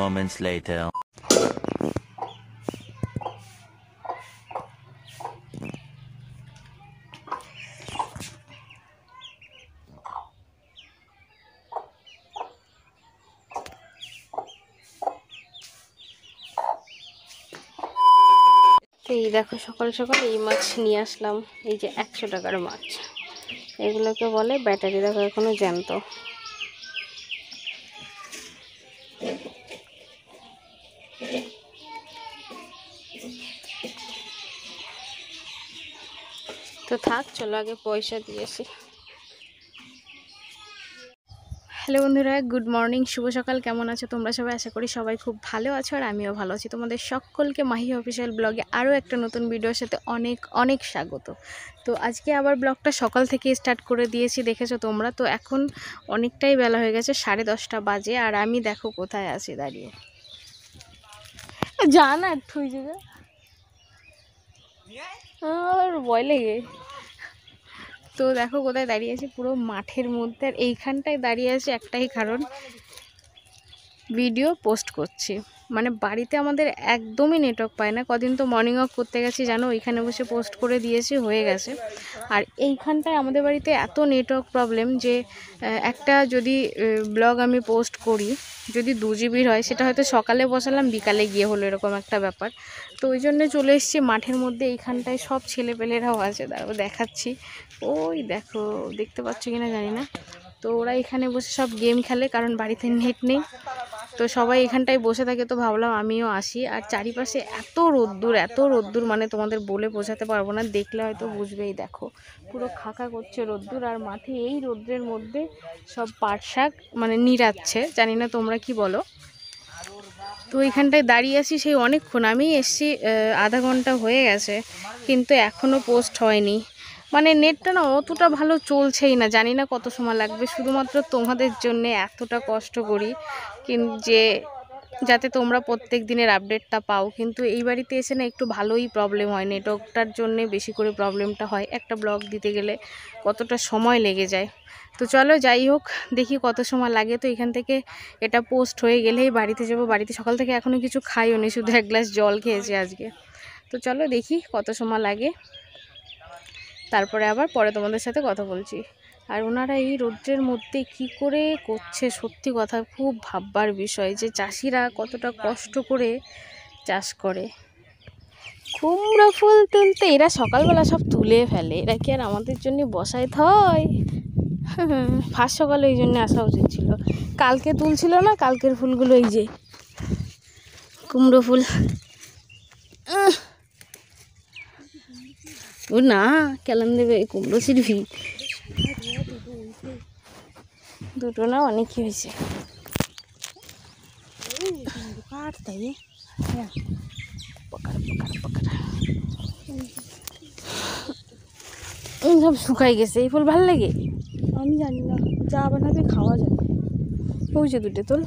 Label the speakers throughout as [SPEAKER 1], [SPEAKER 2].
[SPEAKER 1] Moments later.
[SPEAKER 2] এই দেখো, সকাল সকাল এই মাছ নিয়ে আসলাম। এই যে একশো টাকার মাছ। এগুলোকে বলে ব্যাটারি, দেখো এখনও জ্যান্ত। চলো আগে পয়সা দিয়েছি হ্যালো বন্ধুরা, গুড মর্নিং, শুভ সকাল, কেমন আছো তোমরা সবাই? আশা করি সবাই খুব ভালো আছো আর আমিও ভালো আছি। তোমাদের সকলকে মাহি অফিসিয়াল ব্লগে আরও একটা নতুন ভিডিওর সাথে অনেক অনেক স্বাগত। তো আজকে আবার ব্লগটা সকাল থেকে স্টার্ট করে দিয়েছি, দেখেছ তোমরা? তো এখন অনেকটাই বেলা হয়ে গেছে, সাড়ে দশটা বাজে আর আমি দেখো কোথায় আছি, দাঁড়িয়ে। যা না একটু ওই আর ভয় লেগে। তো দেখো কোথায় দাঁড়িয়ে আছে? পুরো মাঠের মধ্যে। আর এইখানটায় দাঁড়িয়ে আছে একটাই কারণ ভিডিও পোস্ট করছি। মানে বাড়িতে আমাদের একদমই নেটওয়ার্ক পায় না। কদিন তো মর্নিং ওয়াক করতে গেছি, জানো? ওইখানে বসে পোস্ট করে দিয়েছি, হয়ে গেছে। আর এইখানটায় আমাদের বাড়িতে এত নেটওয়ার্ক প্রবলেম যে একটা যদি ব্লগ আমি পোস্ট করি, যদি দু জিবির হয়, সেটা হয়তো সকালে বসালাম, বিকালে গিয়ে হলো এরকম একটা ব্যাপার। তো ওই জন্য চলে এসেছি, মাঠের মধ্যে এইখানটায় সব ছেলেপেলেরাও আছে। দাঁড়াও, দেখাচ্ছি। ওই দেখো, দেখতে পাচ্ছ কিনা জানি না। তো ওরা এখানে বসে সব গেম খেলে, কারণ বাড়িতে নেট নেই। তো সবাই এখানটায় বসে থাকে তো ভাবলাম আমিও আসি। আর চারিপাশে এত রোদ্দুর এত রোদ্দুর মানে তোমাদের বলে বোঝাতে পারব না, দেখলে হয়তো বুঝবেই। দেখো, পুরো খাকা করছে রোদ্দুর, আর মাঠে এই রোদ্রের মধ্যে সব পাট শাক মানে নিরাচ্ছে জানি না তোমরা কি বলো? তো এখানটায় দাঁড়িয়ে আছি সেই অনেকক্ষণ। আমি এসছি আধা ঘণ্টা হয়ে গেছে, কিন্তু এখনও পোস্ট হয়নি। মানে নেটটা না অতটা ভালো চলছেই না। জানি না কত সময় লাগবে। শুধুমাত্র তোমাদের জন্য এতটা কষ্ট করি কিন্তু যে যাতে তোমরা প্রত্যেক দিনের আপডেটটা পাও। কিন্তু এই বাড়িতে এসে না একটু ভালোই প্রবলেম হয়। নেটওয়ার্কটার জন্যে বেশি করে প্রবলেমটা হয়। একটা ব্লগ দিতে গেলে কতটা সময় লেগে যায়। তো চলো যাই হোক, দেখি কত সময় লাগে। তো এখান থেকে এটা পোস্ট হয়ে গেলেই বাড়িতে যাব। বাড়িতে সকাল থেকে এখনও কিছু খাইও নি শুধু এক গ্লাস জল খেয়েছি আজকে। তো চলো দেখি কত সময় লাগে। তারপরে আবার পরে তোমাদের সাথে কথা বলছি। আর ওনারা এই রৌদ্রের মধ্যে কি করে করছে সত্যি কথা খুব ভাববার বিষয় যে চাষিরা কতটা কষ্ট করে চাষ করে। কুমড়ো ফুল তুলতে এরা সকালবেলা সব তুলে ফেলে, এরা কি আর আমাদের জন্য বসায় থয়? ফার্স্ট সকালে এই জন্য আসা উচিত ছিল। কালকে তুলছিল না, কালকের ফুলগুলো এই যে, কুমড়ো ফুল! ও না কেলাম দেবে কুমড়ো সিরভি দুটো না অনেকই হয়েছে। পকার, পকার, পকার। এই সব শুকাই গেছে এই ফুল ভালো লাগে?
[SPEAKER 3] আমি জানি না যা বানাবে খাওয়া যায়।
[SPEAKER 2] ওই যে দুটো তোল।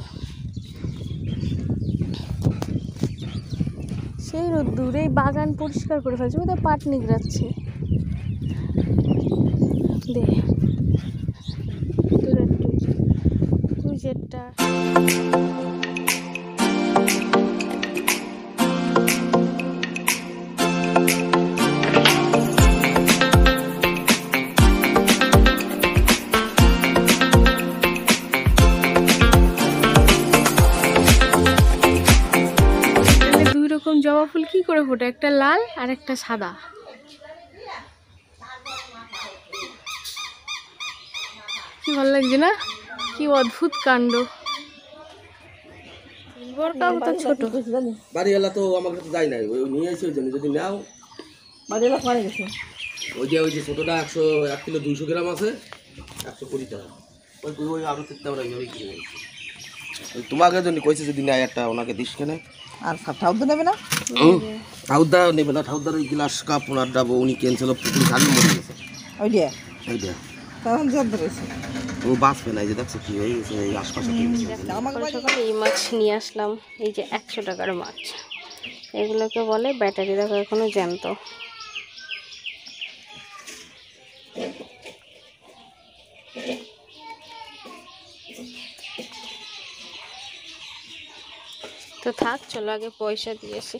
[SPEAKER 2] সেই রোদ্দুর এই বাগান পরিষ্কার করে ফেলছে, বোধহয় পাট নিগড়াচ্ছে। দে। তোর একটু তুই যেটা। জবা ফুল কি করে ফোটে? একটা লাল আর একটা সাদা। কি ভালো লাগছে না? কি অদ্ভুত কাণ্ড। তো ছোট।
[SPEAKER 4] বাড়িওয়ালা তো আমার কাছে যায় নাই। ওই নিয়ে এসে ওই জন্য যদি নাও।
[SPEAKER 3] বাড়িওয়ালা পরে গেছে।
[SPEAKER 4] ওই যে ওই যে ছোটোটা একশো এক কিলো দুইশো গ্রাম আছে একশো কুড়ি টাকা। ওই ওই- ওই আরও থেকে আমরা এইভাবেই কিনে ওই তোমাকে যদি কইছে যদি নেয় একটা ওনাকে দিস কেনে।
[SPEAKER 3] আর ঠাউ তো নেবে না।
[SPEAKER 4] ঠাউদা নেবে না ঠাউদার ওই গ্লাস কাপ ওনার ডাবো উনি ক্যান্সেল পুকুর খালি মরে গেছে।
[SPEAKER 3] ওই দিয়ে
[SPEAKER 4] এইটা
[SPEAKER 3] তখন জল ধরেছে
[SPEAKER 4] ও বাঁচবে না এই যে দেখছ কি হয়ে গেছে এই আশপাশে কি
[SPEAKER 2] সকাল সকাল এই মাছ নিয়ে আসলাম এই যে একশো টাকার মাছ। এগুলোকে বলে ব্যাটারি দেখো এখনও জ্যান্ত। তো থাক চলো আগে পয়সা দিয়েছি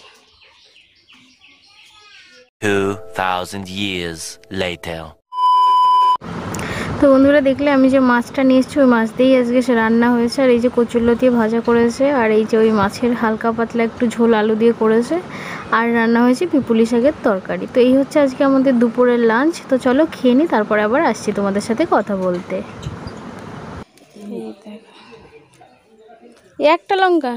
[SPEAKER 1] 2,000 years later.
[SPEAKER 2] তো বন্ধুরা দেখলে আমি যে মাছটা নিয়ে এসেছি ওই মাছ দিয়েই আজকে সে রান্না হয়েছে। আর এই যে কচুরলতি ভাজা করেছে আর এই যে ওই মাছের হালকা পাতলা একটু ঝোল আলু দিয়ে করেছে। আর রান্না হয়েছে পিপুলি শাকের তরকারি। তো এই হচ্ছে আজকে আমাদের দুপুরের লাঞ্চ তো চলো খেয়ে নিই তারপরে আবার আসছি তোমাদের সাথে কথা বলতে। এই দেখো। এই একটা লঙ্কা?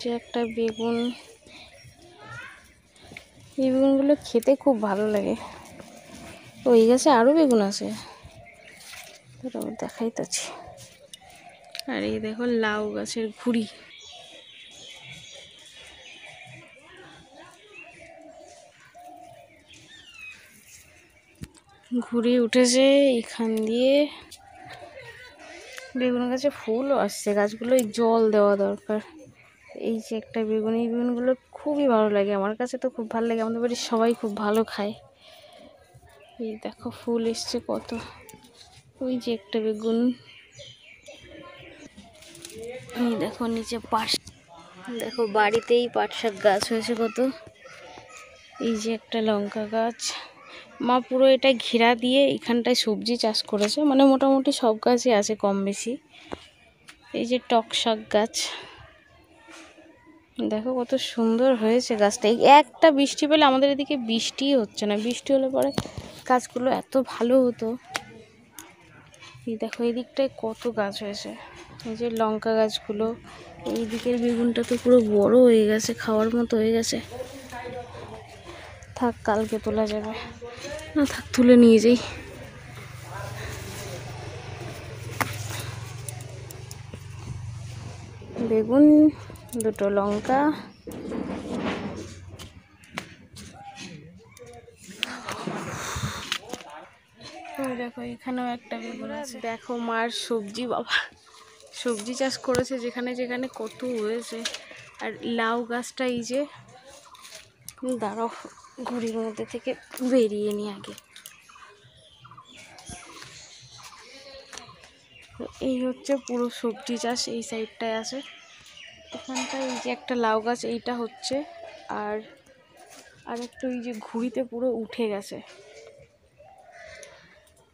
[SPEAKER 2] যে একটা বেগুন। এই বেগুনগুলো খেতে খুব ভালো লাগে। ওই গাছে আরও বেগুন আছে। তোর আমি দেখাইতেছি। আর এই দেখো লাউ গাছের ঘুড়ি। ঘুড়ি উঠেছে এখান দিয়ে। বেগুন গাছে ফুলও আসছে গাছগুলোই জল দেওয়া দরকার। এই যে একটা বেগুন, এই বেগুনগুলো খুবই ভালো লাগে। আমার কাছে তো খুব ভালো লাগে, আমাদের বাড়ির সবাই খুব ভালো খায়। এই দেখো, ফুল এসছে কত। ওই যে একটা বেগুন। এই দেখো, নিচে পাট দেখো, বাড়িতেই পাট শাক গাছ হয়েছে কত। এই যে একটা লঙ্কা গাছ। মা পুরো এটা ঘেরা দিয়ে এখানটায় সবজি চাষ করেছে। মানে মোটামুটি সব গাছই আছে কম বেশি। এই যে টক শাক গাছ। দেখো কত সুন্দর হয়েছে গাছটা। একটা বৃষ্টি পেলে আমাদের এদিকে বৃষ্টিই হচ্ছে না। বৃষ্টি হলে পরে গাছগুলো এত ভালো হতো। এই দেখো, এই দিকটায় কত গাছ হয়েছে। এই যে লঙ্কা গাছগুলো, এই দিকের বেগুনটা তো পুরো বড় হয়ে গেছে, খাওয়ার মতো হয়ে গেছে। থাক কালকে তোলা যাবে। না থাক তুলে নিয়ে যাই। বেগুন দুটো লঙ্কা। দেখো এখানেও একটা বেগুন আছে। দেখো মার সবজি বাবা। সবজি চাষ করেছে যেখানে যেখানে কত হয়েছে। আর লাউ গাছটা এই যে দাঁড়াও। ঘড়ির মধ্যে থেকে বেরিয়ে নি আগে। এই হচ্ছে পুরো সবজি চাষ, এই সাইডটায় আছে। এখানটায় এই যে একটা লাউ গাছ, এইটা হচ্ছে। আর আর একটু এই যে ঘুড়িতে পুরো উঠে গেছে।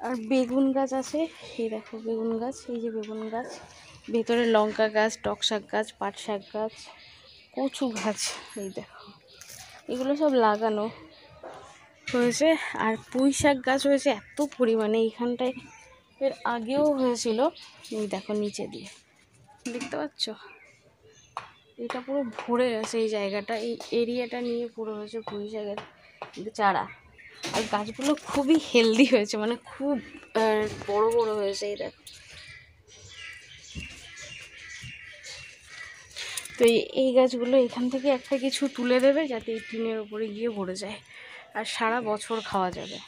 [SPEAKER 2] আর বেগুন গাছ আছে, এই দেখো বেগুন গাছ, এই যে বেগুন গাছ। ভেতরে লঙ্কা গাছ, টক শাক গাছ, পাট শাক গাছ, কচু গাছ, এই দেখো। এগুলো সব লাগানো। হয়েছে, আর পুঁই শাক গাছ হয়েছে এত পরিমাণে, এইখানটায় এর আগেও হয়েছিল। এই দেখো নিচে দিয়ে। দেখতে পাচ্ছ? এটা পুরো ভরে গেছে এই জায়গাটা, এই এরিয়াটা নিয়ে পুরো হয়েছে পুঁই শাকের চারা। আর গাছগুলো খুবই হেলদি হয়েছে মানে খুব বড় বড় হয়েছে এই দেখো। তো এই- গাছগুলো এখান থেকে একটা কিছু তুলে দেবে যাতে এই টিনের ওপরে গিয়ে ভরে যায়। আর সারা বছর খাওয়া যাবে।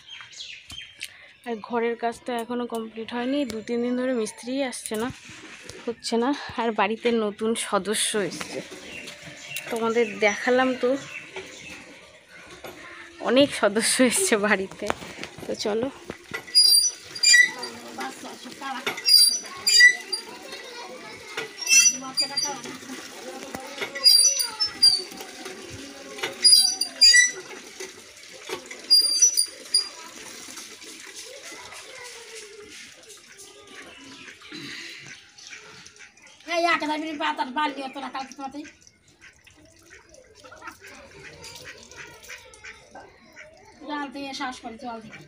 [SPEAKER 2] আর ঘরের কাজ তো এখনও কমপ্লিট হয়নি। দু, তিন দিন ধরে মিস্ত্রি আসছে না, হচ্ছে না। আর বাড়িতে নতুন সদস্য এসছে। তোমাদের দেখালাম তো। অনেক সদস্য এসছে বাড়িতে। তো চলো।
[SPEAKER 5] এই পাতার কালকে তোমাতে জল দিয়ে শ্বাস করে জল দিয়ে।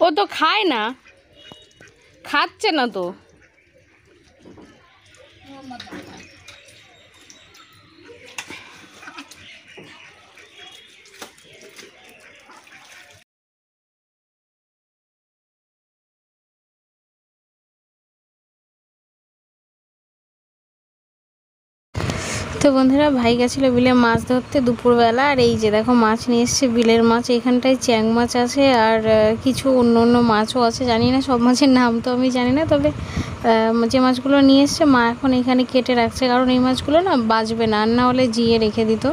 [SPEAKER 2] ও তো খায় না। খাচ্ছে না তো। তো বন্ধুরা, ভাই গেছিল বিলে মাছ ধরতে দুপুরবেলা। আর এই যে দেখো, মাছ নিয়ে এসছে বিলের মাছ। এখানটায় চ্যাং মাছ আছে আর কিছু অন্য অন্য মাছও আছে। জানি না, সব মাছের নাম তো আমি জানি না। তবে যে মাছগুলো নিয়ে এসছে, মা এখন এখানে কেটে রাখছে। কারণ এই মাছগুলো না বাঁচবে না, আর না হলে জিয়ে রেখে দিত।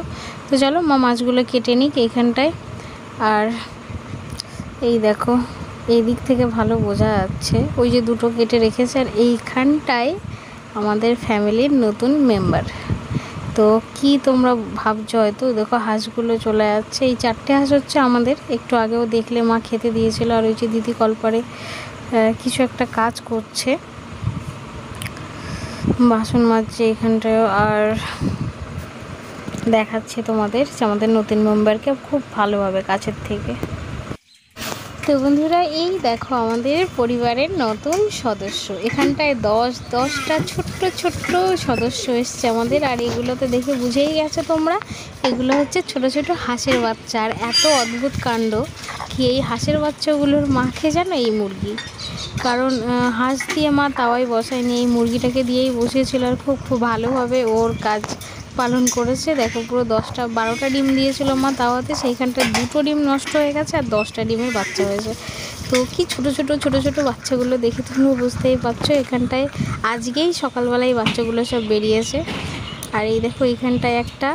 [SPEAKER 2] তো চলো, মা মাছগুলো কেটে নিক এইখানটায়। আর এই দেখো, এই দিক থেকে ভালো বোঝা যাচ্ছে। ওই যে দুটো কেটে রেখেছে, আর এইখানটায় আমাদের ফ্যামিলির নতুন মেম্বার। তো কি তোমরা ভাবছ? হয়তো দেখো হাঁসগুলো চলে যাচ্ছে এই চারটে হাঁস হচ্ছে আমাদের। একটু আগেও দেখলে মা খেতে দিয়েছিল আর ওই যে দিদি কলপারে কিছু একটা কাজ করছে। বাসন মাজছে এখানটায় আর দেখাচ্ছে তোমাদের আমাদের নতুন মেম্বারকে খুব ভালোভাবে কাছের থেকে। তো বন্ধুরা, এই দেখো আমাদের পরিবারের নতুন সদস্য। এখানটায় দশ, দশটা ছোট্ট ছোট্ট সদস্য এসছে আমাদের, আর এগুলো তো দেখে বুঝেই গেছো তোমরা। এগুলো হচ্ছে ছোট ছোট হাঁসের বাচ্চা, আর এত অদ্ভুত কাণ্ড। কি এই হাঁসের বাচ্চাগুলোর মাকে জানো এই মুরগি? কারণ হাঁস দিয়ে মা তাওয়াই বসায়নি, এই মুরগিটাকে দিয়েই বসিয়েছিল, আর খুব খুব ভালোভাবে ওর কাজ পালন করেছে। দেখো পুরো দশটা, বারোটা ডিম দিয়েছিল মা তাওয়াতে, সেইখানটা দুটো ডিম নষ্ট হয়ে গেছে আর দশটা ডিমের বাচ্চা হয়েছে। তো কি ছোট ছোট ছোট ছোট বাচ্চাগুলো দেখে তুমি বুঝতেই পারছ এখানটায়। আজকেই সকালবেলায় বাচ্চাগুলো সব বেরিয়েছে। আর এই দেখো এখানটায় একটা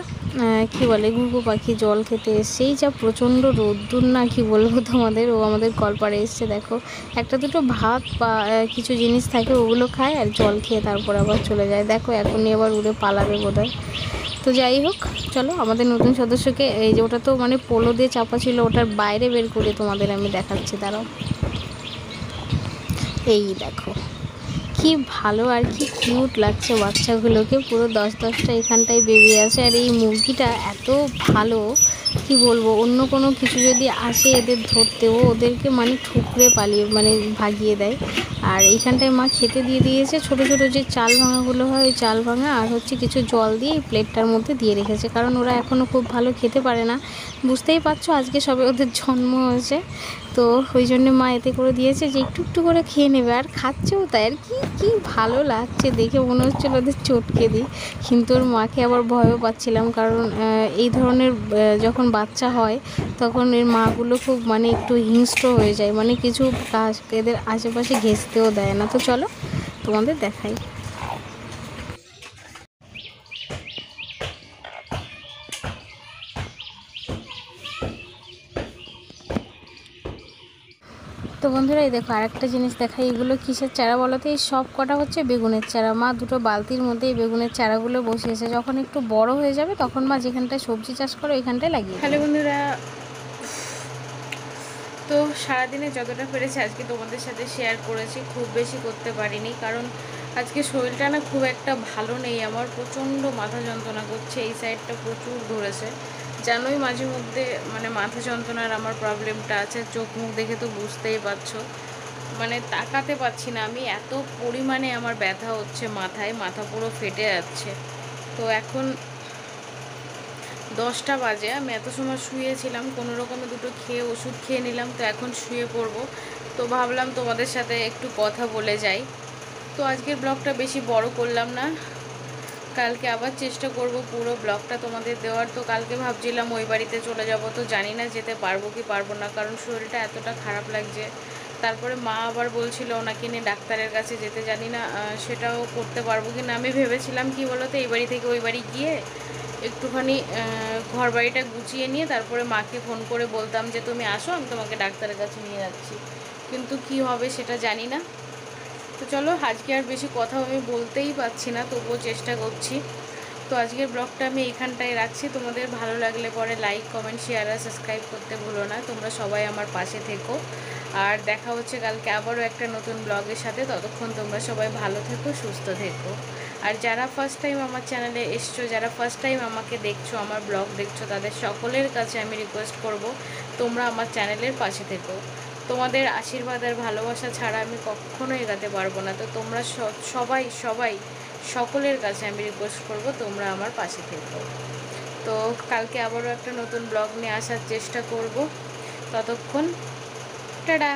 [SPEAKER 2] কি বলে, ঘুঘু পাখি, জল খেতে এসছে। এই যা প্রচণ্ড রোদ্দুর না, কি বলব তোমাদের, ও আমাদের কলপাড়ে এসছে, দেখো। একটা দুটো ভাত বা কিছু জিনিস থাকে, ওগুলো খায় আর জল খেয়ে তারপর আবার চলে যায়। দেখো, এখনই আবার উড়ে পালাবে বোধহয়। তো যাই হোক, চলো আমাদের নতুন সদস্যকে, এই যে ওটা তো মানে পোলো দিয়ে চাপা ছিল, ওটার বাইরে বের করে তোমাদের আমি দেখাচ্ছি, দাঁড়াও। এই দেখো। কি ভালো আর কি কিউট লাগছে বাচ্চাগুলোকে। পুরো দশ দশটা এখানটায় বেবি আছে আর এই মুরগিটা এত ভালো, কি বলব? অন্য কোনো কিছু যদি আসে এদের ধরতেও, ওদেরকে মানে ঠুকরে পালিয়ে মানে ভাগিয়ে দেয়। আর এইখানটায় মা খেতে দিয়ে দিয়েছে ছোট ছোট যে চাল ভাঙাগুলো হয়, ওই চাল ভাঙা আর হচ্ছে কিছু জল দিয়ে এই প্লেটটার মধ্যে দিয়ে রেখেছে। কারণ ওরা এখনও খুব ভালো খেতে পারে না। বুঝতেই পারছ আজকে সবে ওদের জন্ম হয়েছে। তো ওই জন্য মা এতে করে দিয়েছে যে একটু একটু করে খেয়ে নেবে। আর খাচ্ছেও তাই, আর কি কি ভালো লাগছে দেখে মনে হচ্ছিল ওদের চটকে দিই। কিন্তু ওর মাকে আবার ভয়ও পাচ্ছিলাম কারণ এই ধরনের যখন বাচ্চা হয়, তখন এর মাগুলো খুব মানে একটু হিংস্র হয়ে যায়। মানে কিছু এদের আশেপাশে ঘেঁচতেও দেয় না। তো চলো তোমাদের দেখাই। তো বন্ধুরা এই দেখো আরেকটা জিনিস দেখাই এগুলো কিসের চারা বলো তো? এই সব কটা হচ্ছে বেগুনের চারা। মা দুটো বালতির মধ্যে এই বেগুনের চারাগুলো বসিয়েছে যখন একটু বড় হয়ে যাবে তখন মা যেখানটায় সবজি চাষ করো ওইখানটায় লাগিয়ে হ্যালো বন্ধুরা তো সারাদিনে যতটা পেরেছি আজকে তোমাদের সাথে শেয়ার করেছি খুব বেশি করতে পারিনি কারণ আজকে শরীরটা না খুব একটা ভালো নেই। আমার প্রচণ্ড মাথা যন্ত্রণা করছে এই সাইডটা প্রচুর ধরেছে। জানোই মাঝে মধ্যে মানে মাথা যন্ত্রণার আমার প্রবলেমটা আছে, চোখ মুখ দেখে তো বুঝতেই পারছ। মানে তাকাতে পারছি না আমি, এত পরিমাণে আমার ব্যথা হচ্ছে মাথায়, মাথা পুরো ফেটে যাচ্ছে। তো এখন দশটা বাজে, আমি এত সময় শুয়েছিলাম, কোনো রকমে দুটো খেয়ে ওষুধ খেয়ে নিলাম, তো এখন শুয়ে পড়ব। তো ভাবলাম তোমাদের সাথে একটু কথা বলে যাই। তো আজকের ব্লগটা বেশি বড় করলাম না কালকে আবার চেষ্টা করব পুরো ব্লগটা তোমাদের দেওয়ার। তো কালকে ভাবছিলাম ওই বাড়িতে চলে যাব, তো জানি না যেতে পারব কি পারব না, কারণ শরীরটা এতটা খারাপ লাগছে। তারপরে মা আবার বলছিল ওনাকে নিয়ে ডাক্তারের কাছে যেতে, জানি না সেটাও করতে পারব কি না আমি ভেবেছিলাম, কি বলো তো এই বাড়ি থেকে ওই বাড়ি গিয়ে একটুখানি ঘর বাড়িটা গুছিয়ে নিয়ে তারপরে মাকে ফোন করে বলতাম যে, তুমি আসো, আমি তোমাকে ডাক্তারের কাছে নিয়ে যাচ্ছি। কিন্তু কি হবে সেটা জানি না। তো চলো, আজকে আর বেশি কথা আমি বলতেই পারছি না, তবুও চেষ্টা করছি। তো আজকের ব্লগটা আমি এখানটায় রাখছি। তোমাদের ভালো লাগলে পরে লাইক কমেন্ট শেয়ার আর সাবস্ক্রাইব করতে ভুলো না। তোমরা সবাই আমার পাশে থেকো। আর দেখা হচ্ছে কালকে আবারও একটা নতুন ব্লগের সাথে। ততক্ষণ তোমরা সবাই ভালো থেকো, সুস্থ থেকো। আর যারা ফার্স্ট টাইম আমার চ্যানেলে এসছো, যারা ফার্স্ট টাইম আমাকে দেখছ, আমার ব্লগ দেখছ, তাদের সকলের কাছে আমি রিকোয়েস্ট করব, তোমরা আমার চ্যানেলের পাশে থেকো। তোমাদের আশীর্বাদ আর ভালোবাসা ছাড়া আমি কখনো এগাতে পারব না। তো তোমরা সবাই সবাই, সকলের কাছে আমি রিকোয়েস্ট করব তোমরা আমার পাশে থেকো। তো কালকে আবারও একটা নতুন ব্লগ নিয়ে আসার চেষ্টা করব। ততক্ষণ, টাটা!